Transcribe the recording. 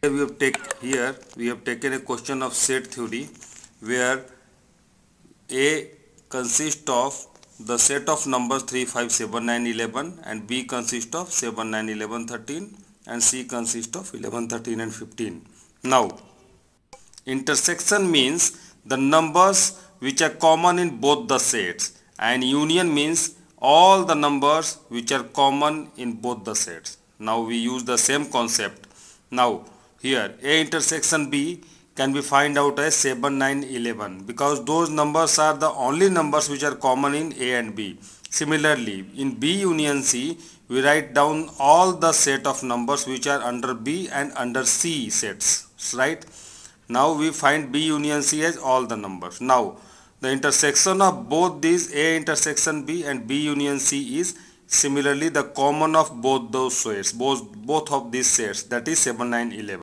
Here we have take here we have taken a question of set theory where A consists of the set of numbers 3 5 7 9 11 and B consists of 7 9 11 13 and C consists of 11 13 and 15 now intersection means the numbers which are common in both the sets and union means all the numbers which are common in both the sets. Now we use the same concept. Now here A intersection B can be find out as 7, 9, 11 because those numbers are the only numbers which are common in A and B. Similarly, in B union C, we write down all the set of numbers which are under B and under C sets, right? Now we find B union C as all the numbers. Now, the intersection of both these A intersection B and B union C is similarly the common of both those sets, both, both of these sets that is 7, 9, 11.